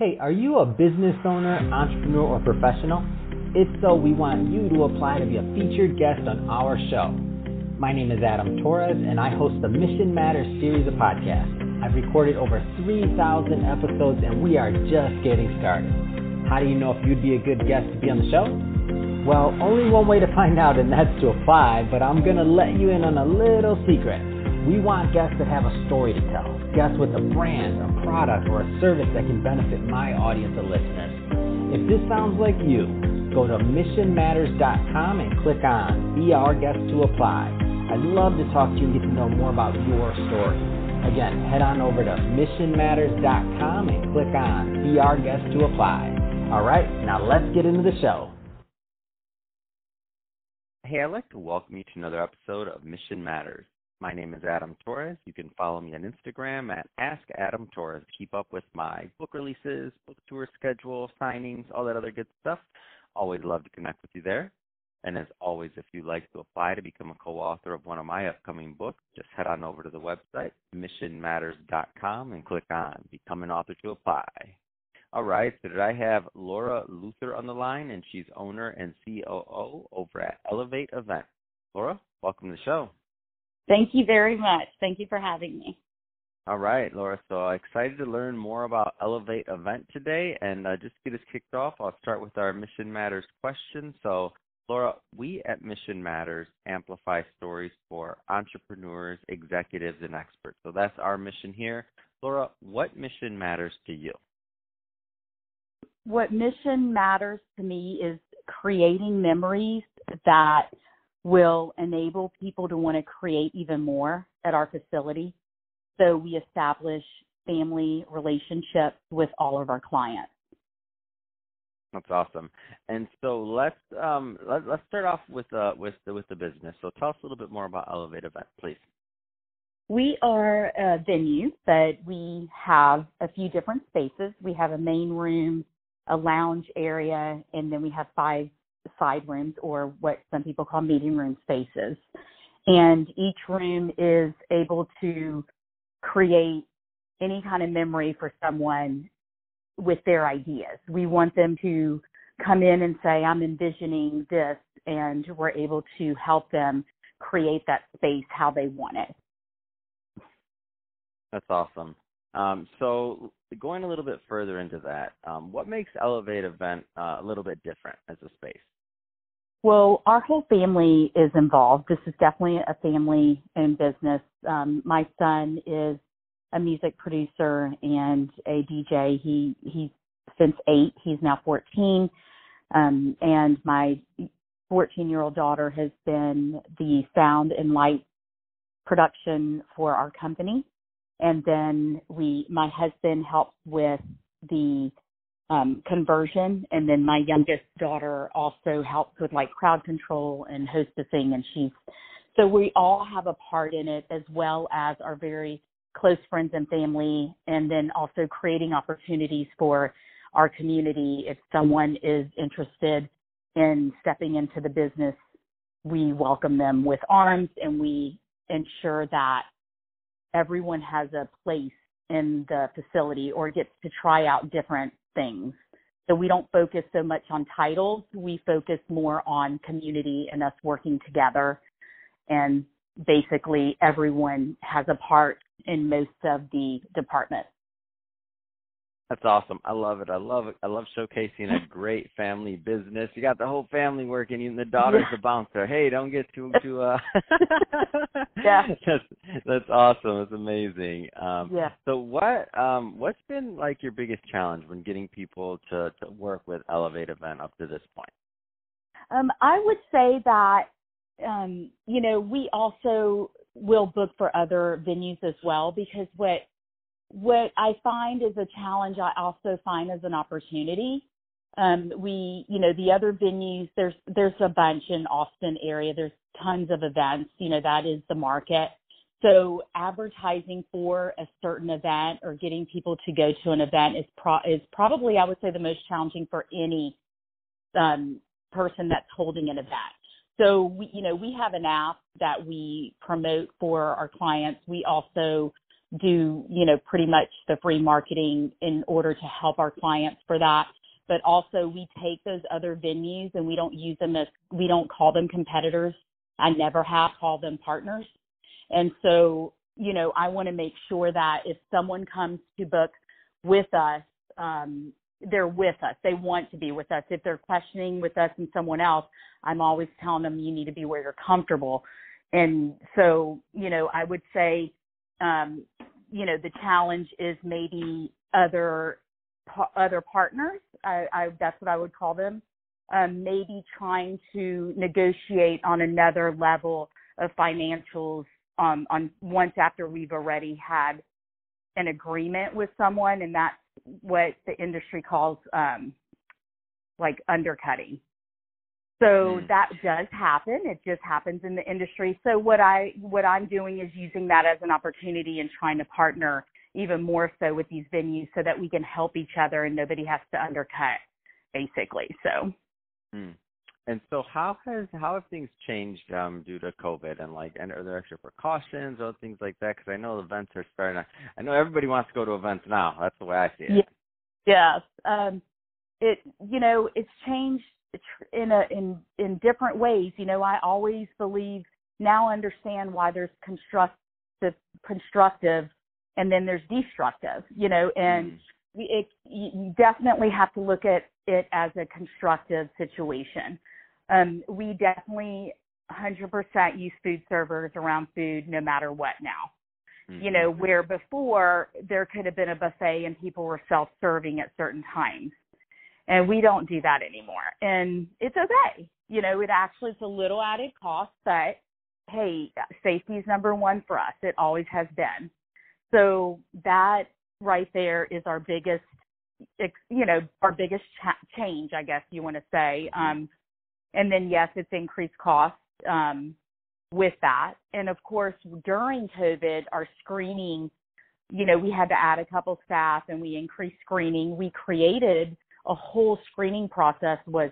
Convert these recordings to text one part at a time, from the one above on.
Hey, are you a business owner, entrepreneur, or professional? If so, we want you to apply to be a featured guest on our show. My name is Adam Torres, and I host the Mission Matters series of podcasts. I've recorded over 3,000 episodes, and we are just getting started. How do you know if you'd be a good guest to be on the show? Well, only one way to find out, and that's to apply, but I'm going to let you in on a little secret. We want guests that have a story to tell, guests with a brand, a product, or a service that can benefit my audience of listeners. If this sounds like you, go to missionmatters.com and click on Be Our Guest to apply. I'd love to talk to you and get to know more about your story. Again, head on over to missionmatters.com and click on Be Our Guest to apply. All right, now let's get into the show. Hey, I'd like to welcome you to another episode of Mission Matters. My name is Adam Torres. You can follow me on Instagram at Ask Adam Torres. Keep up with my book releases, book tour schedule, signings, all that other good stuff. Always love to connect with you there. And as always, if you'd like to apply to become a co-author of one of my upcoming books, just head on over to the website, missionmatters.com, and click on Become an Author to apply. All right, so did I have Laura Luther on the line, and she's owner and COO over at Elevate Event. Laura, welcome to the show. Thank you very much. Thank you for having me. All right, Laura. So excited to learn more about Elevate Event today. And uh, just to get us kicked off, I'll start with our Mission Matters question. So, Laura, we at Mission Matters amplify stories for entrepreneurs, executives, and experts. So that's our mission here. Laura, what mission matters to you? What mission matters to me is creating memories that will enable people to want to create even more at our facility. So we establish family relationships with all of our clients. That's awesome. And so let's um, let, us start off with uh, with the, with the business. So tell us a little bit more about Elevate Event, please. We are a venue, but we have a few different spaces. We have a main room, a lounge area, and then we have five side rooms or what some people call meeting room spaces. And each room is able to create any kind of memory for someone with their ideas. We want them to come in and say, I'm envisioning this, and we're able to help them create that space how they want it. That's awesome. Um, so going a little bit further into that, um, what makes Elevate Event uh, a little bit different as a space? Well, our whole family is involved. This is definitely a family and business. Um, my son is a music producer and a DJ. He he's since eight. He's now fourteen, um, and my fourteen-year-old daughter has been the sound and light production for our company. And then we, my husband helps with the um, conversion. And then my youngest daughter also helps with like crowd control and hostessing. And she's, so we all have a part in it as well as our very close friends and family. And then also creating opportunities for our community. If someone is interested in stepping into the business, we welcome them with arms and we ensure that everyone has a place in the facility or gets to try out different things. So we don't focus so much on titles. We focus more on community and us working together. And basically everyone has a part in most of the departments. That's awesome. I love it. I love it. I love showcasing a great family business. You got the whole family working, even the daughter's the bouncer. Hey, don't get too too uh Yeah. that's that's awesome. It's amazing. Um yeah. so what um what's been like your biggest challenge when getting people to, to work with Elevate Event up to this point? Um, I would say that um, you know, we also will book for other venues as well because what what I find is a challenge, I also find as an opportunity. Um, we, you know, the other venues, there's there's a bunch in Austin area. There's tons of events. You know, that is the market. So advertising for a certain event or getting people to go to an event is pro- is probably I would say the most challenging for any um, person that's holding an event. So we, you know, we have an app that we promote for our clients. We also do, you know, pretty much the free marketing in order to help our clients for that. But also we take those other venues and we don't use them as, we don't call them competitors. I never have called them partners. And so, you know, I want to make sure that if someone comes to book with us, um, they're with us. They want to be with us. If they're questioning with us and someone else, I'm always telling them you need to be where you're comfortable. And so, you know, I would say um, you know, the challenge is maybe other other partners. I, I, that's what I would call them. Um, maybe trying to negotiate on another level of financials um, on once after we've already had an agreement with someone, and that's what the industry calls um, like undercutting. So mm. that does happen. It just happens in the industry. So what I what I'm doing is using that as an opportunity and trying to partner even more so with these venues so that we can help each other and nobody has to undercut basically. So mm. And so how has how have things changed um, due to COVID and like and are there extra precautions or things like that? Because I know events are starting. To, I know everybody wants to go to events now. That's the way I see it. Yeah. Yes. Um, it you know it's changed in a in in different ways. You know, I always believe now understand why there's constructive constructive and then there's destructive. You know, and mm. it you definitely have to look at it as a constructive situation. Um, we definitely 100% use food servers around food no matter what now. Mm-hmm. You know, where before there could have been a buffet and people were self serving at certain times and we don't do that anymore. And it's okay. You know, it actually is a little added cost, but hey, safety is number one for us. It always has been. So that right there is our biggest, you know, our biggest cha- change, I guess you want to say. Mm-hmm. Um, and then yes, it's increased cost um, with that. And of course, during COVID, our screening, you know, we had to add a couple staff and we increased screening. We created a whole screening process was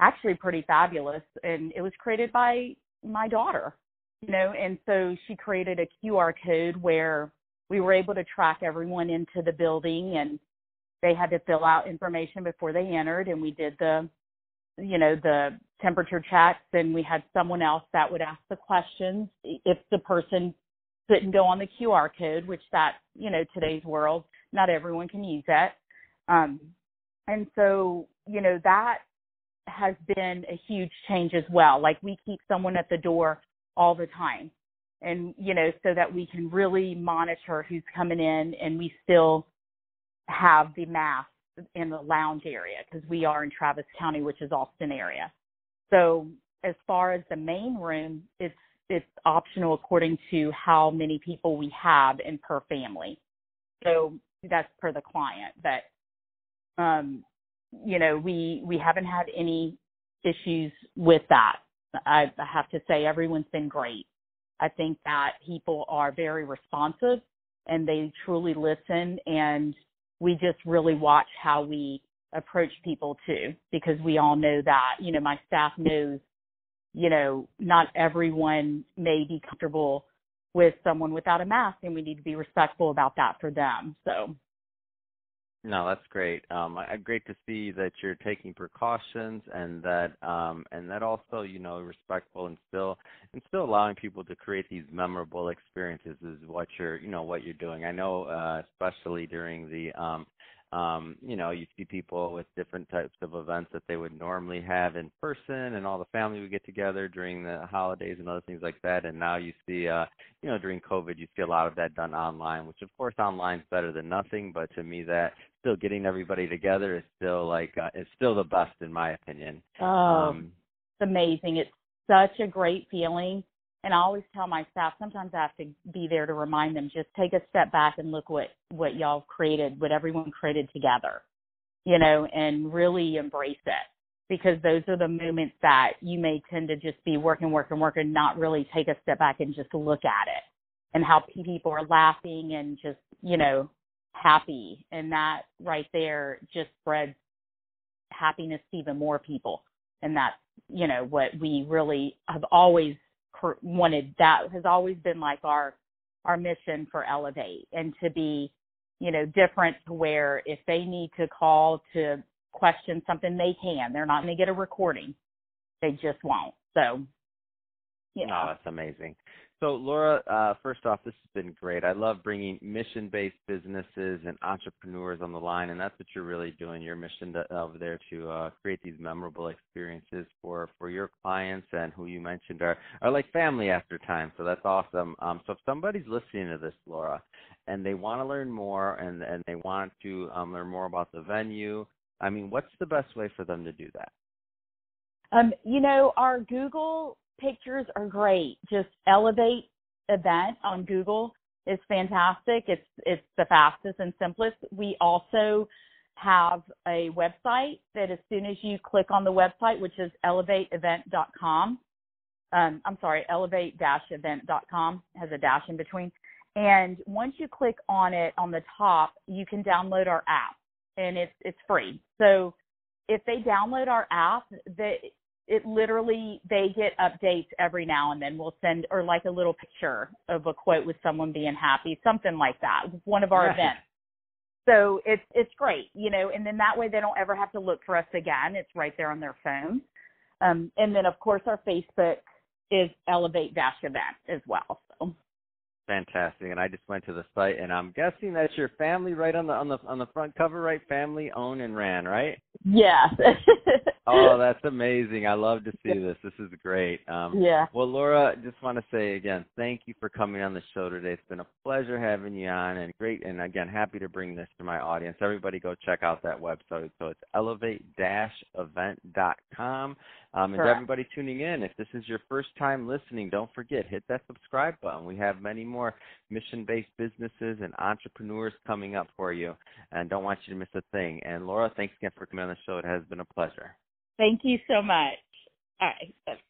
actually pretty fabulous and it was created by my daughter you know and so she created a qr code where we were able to track everyone into the building and they had to fill out information before they entered and we did the you know the temperature checks and we had someone else that would ask the questions if the person couldn't go on the qr code which that you know today's world not everyone can use that. Um, and so, you know, that has been a huge change as well. Like we keep someone at the door all the time. And, you know, so that we can really monitor who's coming in and we still have the mask in the lounge area because we are in Travis County, which is Austin area. So as far as the main room, it's it's optional according to how many people we have and per family. So that's per the client. But um, you know, we we haven't had any issues with that. I, I have to say everyone's been great. I think that people are very responsive and they truly listen and we just really watch how we approach people too because we all know that, you know, my staff knows, you know, not everyone may be comfortable with someone without a mask and we need to be respectful about that for them. So no, that's great. Um, great to see that you're taking precautions and that um, and that also you know respectful and still and still allowing people to create these memorable experiences is what you're you know what you're doing. I know uh, especially during the um, um, you know, you see people with different types of events that they would normally have in person and all the family would get together during the holidays and other things like that. And now you see, uh, you know, during COVID, you see a lot of that done online, which of course online is better than nothing. But to me, that still getting everybody together is still like, uh, it's still the best in my opinion. Oh, um, it's amazing. It's such a great feeling and I always tell my staff sometimes I have to be there to remind them just take a step back and look what what y'all created, what everyone created together, you know, and really embrace it because those are the moments that you may tend to just be working, working, working, not really take a step back and just look at it and how people are laughing and just you know happy, and that right there just spreads happiness to even more people, and that's you know what we really have always wanted that has always been like our our mission for Elevate and to be, you know, different to where if they need to call to question something, they can. They're not going to get a recording. They just won't. So, yeah. No, that's amazing. So, Laura, uh, first off, this has been great. I love bringing mission based businesses and entrepreneurs on the line, and that's what you're really doing. Your mission to, over there to uh, create these memorable experiences for, for your clients and who you mentioned are, are like family after time. So, that's awesome. Um, so, if somebody's listening to this, Laura, and they want to learn more and, and they want to um, learn more about the venue, I mean, what's the best way for them to do that? Um, you know, our Google pictures are great. Just Elevate event on Google is fantastic. It's it's the fastest and simplest. We also have a website that as soon as you click on the website, which is elevateevent.com, um, I'm sorry, elevate-event.com has a dash in between. And once you click on it on the top, you can download our app, and it's it's free. So if they download our app, they it literally they get updates every now and then. We'll send or like a little picture of a quote with someone being happy, something like that. One of our right. events. So it's it's great, you know, and then that way they don't ever have to look for us again. It's right there on their phone. Um, and then of course our Facebook is Elevate Dash Event as well. So fantastic. And I just went to the site, and I'm guessing that's your family right on the on the on the front cover, right? Family owned and ran, right? Yes. oh, that's amazing. I love to see this. This is great. Um, yeah. Well, Laura, just want to say again, thank you for coming on the show today. It's been a pleasure having you on, and great. And again, happy to bring this to my audience. Everybody, go check out that website. So it's elevate-event.com. Um, and everybody tuning in, if this is your first time listening, don't forget hit that subscribe button. We have many more mission-based businesses and entrepreneurs coming up for you, and don't want you to miss a thing. And Laura, thanks again for coming on the show. It has been a pleasure. Thank you so much. All right.